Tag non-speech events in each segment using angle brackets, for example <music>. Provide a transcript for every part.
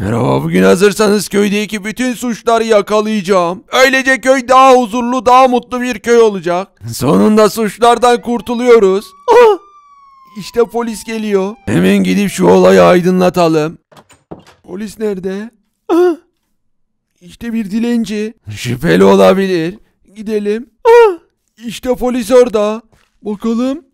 Merhaba bugün hazırsanız köydeki bütün suçları yakalayacağım. Öylece köy daha huzurlu daha mutlu bir köy olacak. Sonunda suçlardan kurtuluyoruz. Ah! İşte polis geliyor. Hemen gidip şu olayı aydınlatalım. Polis nerede? Ah! İşte bir dilenci. Şüpheli olabilir. Gidelim. Ah! İşte polis orada. Bakalım.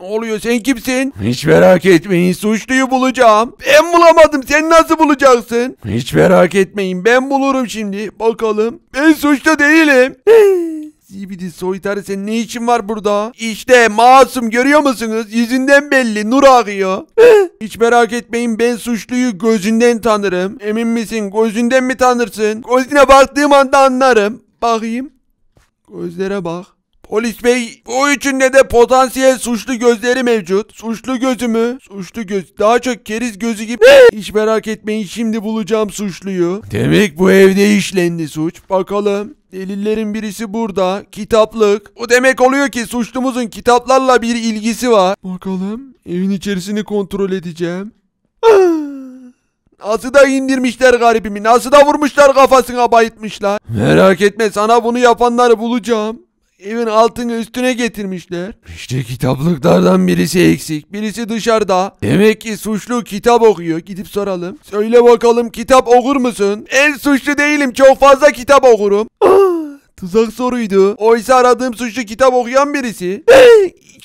Ne oluyor sen kimsin? Hiç merak etmeyin suçluyu bulacağım. Ben bulamadım sen nasıl bulacaksın? Hiç merak etmeyin ben bulurum şimdi. Bakalım. Ben suçlu değilim. <laughs> Zibidi soytarı sen ne işin var burada? İşte masum görüyor musunuz? Yüzünden belli nur akıyor. <laughs> Hiç merak etmeyin ben suçluyu gözünden tanırım. Emin misin gözünden mi tanırsın? Gözüne baktığım anda anlarım. Bakayım. Gözlere bak. Polis bey bu üçünde de potansiyel suçlu gözleri mevcut. Suçlu gözü mü? Suçlu göz. Daha çok keriz gözü gibi. Hiç merak etmeyin şimdi bulacağım suçluyu. Demek bu evde işlendi suç. Bakalım. Delillerin birisi burada. Kitaplık. O demek oluyor ki suçlumuzun kitaplarla bir ilgisi var. Bakalım. Evin içerisini kontrol edeceğim. Nasıl da indirmişler garibimi. Nasıl da vurmuşlar kafasına bayıtmışlar. Merak etme sana bunu yapanları bulacağım. Evin altını üstüne getirmişler. İşte kitaplıklardan birisi eksik. Birisi dışarıda. Demek ki suçlu kitap okuyor. Gidip soralım. Söyle bakalım kitap okur musun? En suçlu değilim. Çok fazla kitap okurum. Ah, Tuzak soruydu. Oysa aradığım suçlu kitap okuyan birisi.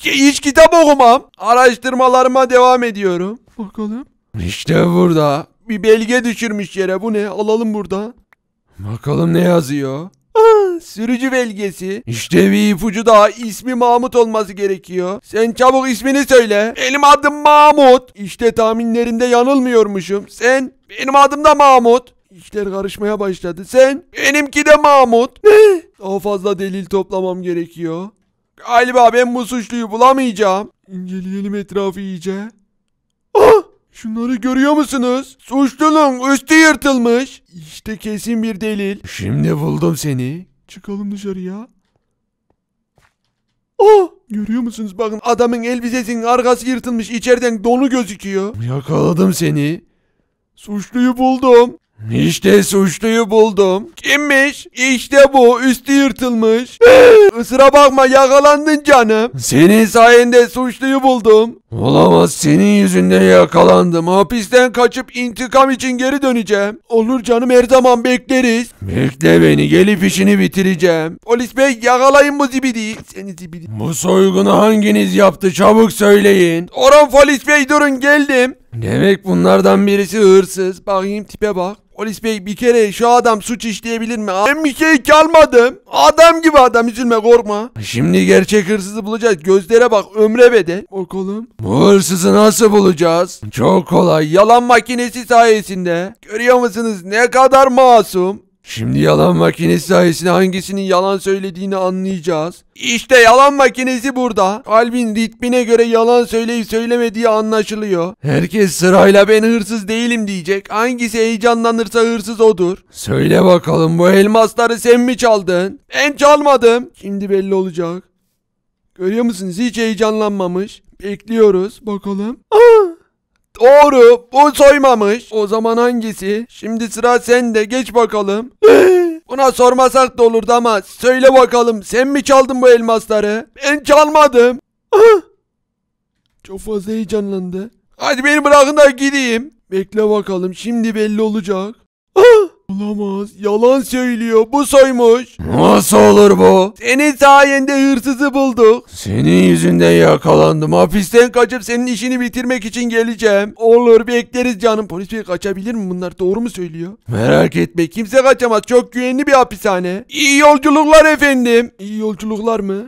Hiç kitap okumam. Araştırmalarıma devam ediyorum. Bakalım. İşte burada. Bir belge düşürmüş yere. Bu ne? Alalım burada. Bakalım ne yazıyor? Sürücü belgesi. İşte bir ipucu daha. İsmi Mahmut olması gerekiyor. Sen çabuk ismini söyle. Benim adım Mahmut. İşte tahminlerimde yanılmıyormuşum. Sen? Benim adım da Mahmut. İşler karışmaya başladı. Sen? Benimki de Mahmut. Ne? Daha fazla delil toplamam gerekiyor. Galiba ben bu suçluyu bulamayacağım. İnceleyelim etrafı iyice. Ah! Şunları görüyor musunuz? Suçlunun üstü yırtılmış. İşte kesin bir delil. Şimdi buldum seni. Çıkalım dışarıya. Oh! Görüyor musunuz? Bakın adamın elbisesinin arkası yırtılmış. İçeriden donu gözüküyor. Yakaladım seni. Suçluyu buldum. İşte suçluyu buldum. Kimmiş? İşte bu üstü yırtılmış. <gasps> Isıra bakma yakalandın canım. Senin sayende suçluyu buldum. Olamaz senin yüzünden yakalandım. Hapisten kaçıp intikam için geri döneceğim. Olur canım her zaman bekleriz. Bekle beni gelip işini bitireceğim. Polis bey yakalayın bu zibidiyi. Seni zibidi. Bu soygunu hanginiz yaptı çabuk söyleyin. Orhan polis bey durun geldim. Demek bunlardan birisi hırsız. Bakayım tipe bak. Polis bey bir kere şu adam suç işleyebilir mi? Ben bir şey çalmadım. Adam gibi adam üzülme korkma. Şimdi gerçek hırsızı bulacağız. Gözlere bak ömre bedel. Bakalım. Bu hırsızı nasıl bulacağız? Çok kolay. Yalan makinesi sayesinde. Görüyor musunuz ne kadar masum? Şimdi yalan makinesi sayesinde hangisinin yalan söylediğini anlayacağız. İşte yalan makinesi burada. Kalbin ritmine göre yalan söyleyip söylemediği anlaşılıyor. Herkes sırayla ben hırsız değilim diyecek. Hangisi heyecanlanırsa hırsız odur. Söyle bakalım bu elmasları sen mi çaldın? Ben çalmadım. Şimdi belli olacak. Görüyor musunuz hiç heyecanlanmamış. Bekliyoruz bakalım. Aa! Doğru. Bu soymamış. O zaman hangisi? Şimdi sıra sende. Geç bakalım. <gasps> Buna sormasak da olurdu ama söyle bakalım sen mi çaldın bu elmasları? Ben çalmadım. <gasps> Çok fazla heyecanlandı. Hadi beni bırakın da gideyim. Bekle bakalım şimdi belli olacak. Olamaz. Yalan söylüyor. Bu soymuş. Nasıl olur bu? Senin sayende hırsızı bulduk. Senin yüzünden yakalandım. Hapisten kaçıp senin işini bitirmek için geleceğim. Olur bekleriz canım. Polis bey kaçabilir mi bunlar? Doğru mu söylüyor? Merak etme. Kimse kaçamaz. Çok güvenli bir hapishane. İyi yolculuklar efendim. İyi yolculuklar mı?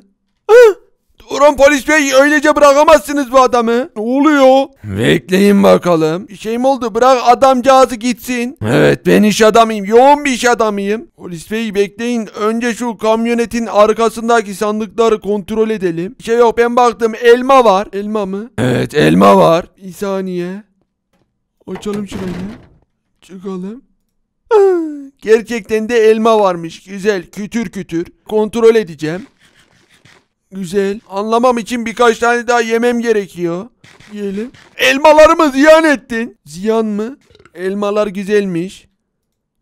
Ah! Durun polis bey öylece bırakamazsınız bu adamı. Ne oluyor? Bekleyin bakalım. Bir şey mi oldu? Bırak adamcağızı gitsin. Evet ben iş adamıyım. Yoğun bir iş adamıyım. Polis bey bekleyin. Önce şu kamyonetin arkasındaki sandıkları kontrol edelim. Bir şey yok ben baktım elma var. Elma mı? Evet elma var. Bir saniye. Açalım şurayı. Çıkalım. Gerçekten de elma varmış. Güzel. Kütür kütür. Kontrol edeceğim. Güzel. Anlamam için birkaç tane daha yemem gerekiyor. Yiyelim. Elmalarımı ziyan ettin. Ziyan mı? Elmalar güzelmiş.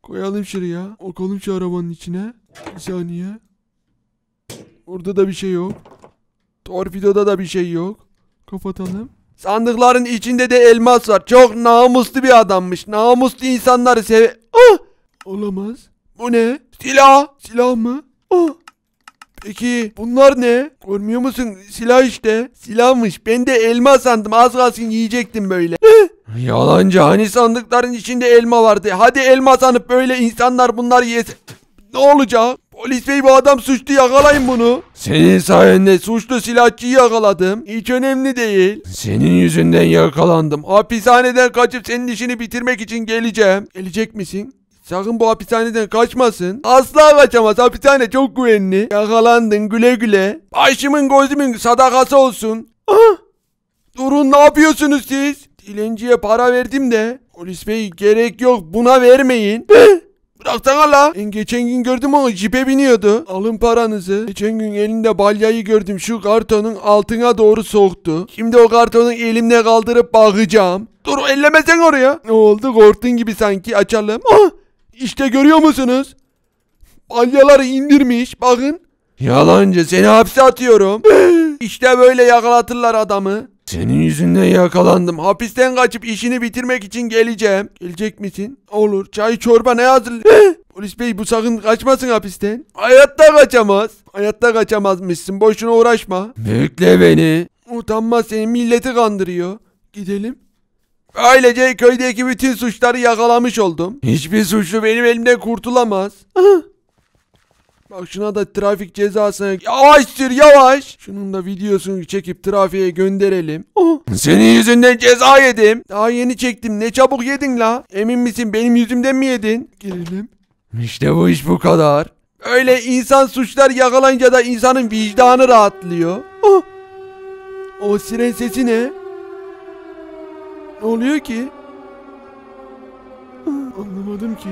Koyalım şuraya. Okalım şu arabanın içine. Bir saniye. Burada da bir şey yok. Torpidoda da bir şey yok. Kapatalım. Sandıkların içinde de elmas var. Çok namuslu bir adammış. Namuslu insanları sev... Ah! Olamaz. Bu ne? Silah. Silah mı? Ah! Peki bunlar ne? Görmüyor musun? Silah işte. Silahmış. Ben de elma sandım. Az kalsın yiyecektim böyle. Yalancı. Hani sandıkların içinde elma vardı. Hadi elma sanıp böyle insanlar bunlar yesin. Ne olacak? Polis bey bu adam suçlu yakalayın bunu. Senin sayende suçlu silahçıyı yakaladım. Hiç önemli değil. Senin yüzünden yakalandım. Hapishaneden kaçıp senin işini bitirmek için geleceğim. Gelecek misin? Sakın bu hapishaneden kaçmasın. Asla kaçamaz. Hapishane çok güvenli. Yakalandın güle güle. Başımın gözümün sadakası olsun. Ah! Durun ne yapıyorsunuz siz? Dilenciye para verdim de. Polis bey gerek yok buna vermeyin. Bıraksana la. Ben geçen gün gördüm onu jipe biniyordu. Alın paranızı. Geçen gün elinde balyayı gördüm şu kartonun altına doğru soktu. Şimdi o kartonu elimle kaldırıp bakacağım. Dur ellemesen oraya. Ne oldu korktun gibi sanki açalım. Ah! İşte görüyor musunuz? Balyaları indirmiş bakın. Yalancı seni hapse atıyorum. <gasps> işte böyle yakalatırlar adamı. Senin yüzünden yakalandım. Hapisten kaçıp işini bitirmek için geleceğim. Gelecek misin? Olur. Çay çorba ne hazır? <gasps> Polis bey bu sakın kaçmasın hapisten. Hayatta kaçamaz. Hayatta kaçamazmışsın. Boşuna uğraşma. Bekle beni. Utanmaz seni milleti kandırıyor. Gidelim. Böylece köydeki bütün suçları yakalamış oldum. Hiçbir suçlu benim elimden kurtulamaz. Bak şuna da trafik cezasını yavaş sür yavaş. Şunun da videosunu çekip trafiğe gönderelim. Senin yüzünden ceza yedim. Daha yeni çektim ne çabuk yedin la. Emin misin benim yüzümden mi yedin? Gelelim. İşte bu iş bu kadar. Öyle insan suçlar yakalayınca da insanın vicdanı rahatlıyor. Oh. O siren sesi ne? Ne oluyor ki? Anlamadım ki.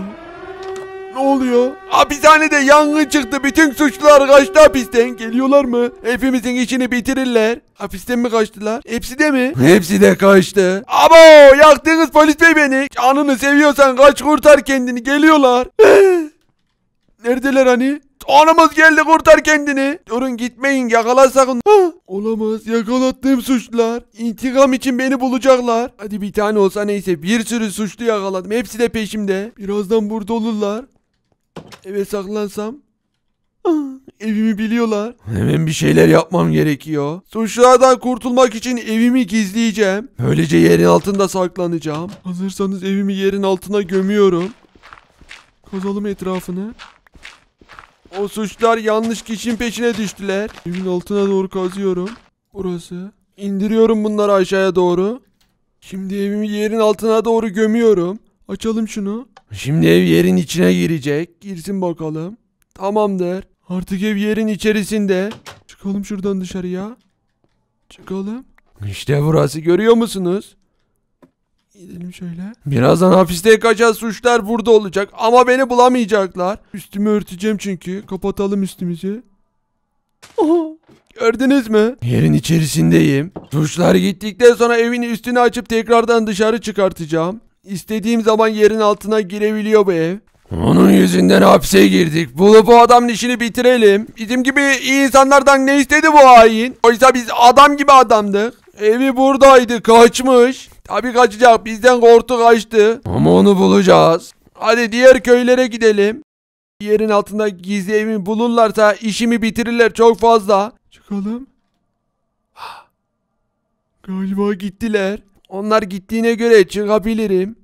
Ne oluyor? Hapishanede yangın çıktı. Bütün suçlular kaçtı hapisten. Geliyorlar mı? Hepimizin işini bitirirler. Hapisten mi kaçtılar? Hepsi de mi? Hepsi de kaçtı. Abo yaktınız polis bey beni. Canını seviyorsan kaç kurtar kendini. Geliyorlar. <gasps> Neredeler hani? Anamız geldi kurtar kendini. Durun gitmeyin yakalarsak onu. Ah, Olamaz yakalattığım suçlular. İntikam için beni bulacaklar. Hadi bir tane olsa neyse bir sürü suçlu yakaladım. Hepsi de peşimde. Birazdan burada olurlar. Eve saklansam. Evimi biliyorlar. Hemen bir şeyler yapmam gerekiyor. Suçlulardan kurtulmak için evimi gizleyeceğim. Böylece yerin altında saklanacağım. Hazırsanız evimi yerin altına gömüyorum. Kazalım etrafını. O suçlar yanlış kişinin peşine düştüler. Evin altına doğru kazıyorum. Burası. İndiriyorum bunları aşağıya doğru. Şimdi evimi yerin altına doğru gömüyorum. Açalım şunu. Şimdi ev yerin içine girecek. Girsin bakalım. Tamamdır. Artık ev yerin içerisinde. Çıkalım şuradan dışarıya. Çıkalım. İşte burası görüyor musunuz? Gidelim şöyle. Birazdan hapiste kaçan suçlar burada olacak ama beni bulamayacaklar. Üstümü örteceğim çünkü. Kapatalım üstümüzü. Aha, gördünüz mü? Yerin içerisindeyim. Suçlar gittikten sonra evin üstünü açıp tekrardan dışarı çıkartacağım. İstediğim zaman yerin altına girebiliyor bu ev. Onun yüzünden hapse girdik. Bulup bu adamın işini bitirelim. Bizim gibi iyi insanlardan ne istedi bu hain? Oysa biz adam gibi adamdık. Evi buradaydı kaçmış. Tabii kaçacak bizden korktu kaçtı. Ama onu bulacağız. Hadi diğer köylere gidelim. Yerin altında gizli evimi bulurlarsa işimi bitirirler çok fazla. Çıkalım. <gasps> Galiba gittiler. Onlar gittiğine göre çıkabilirim.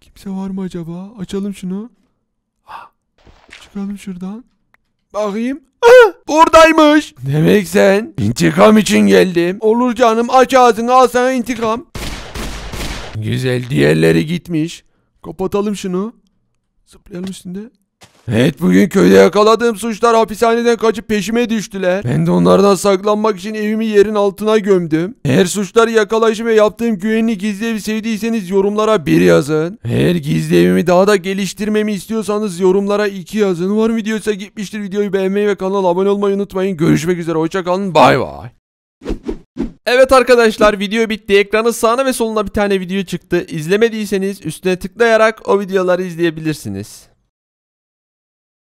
Kimse var mı acaba? Açalım şunu. <gasps> Çıkalım şuradan. Bakayım. Ah, buradaymış. Demek sen intikam için geldim. Olur canım aç ağzını al sana intikam. Güzel diğerleri gitmiş. Kapatalım şunu. Zıplayalım üstünde. Evet bugün köyde yakaladığım suçlar hapishaneden kaçıp peşime düştüler. Ben de onlardan saklanmak için evimi yerin altına gömdüm. Eğer suçları yakalayışım ve yaptığım güvenli gizli evi sevdiyseniz yorumlara bir yazın. Eğer gizli evimi daha da geliştirmemi istiyorsanız yorumlara iki yazın. Umarım videoya gitmiştir. Videoyu beğenmeyi ve kanala abone olmayı unutmayın. Görüşmek üzere. Hoşçakalın. Bay bay. Evet arkadaşlar video bitti. Ekranın sağına ve soluna bir tane video çıktı. İzlemediyseniz üstüne tıklayarak o videoları izleyebilirsiniz.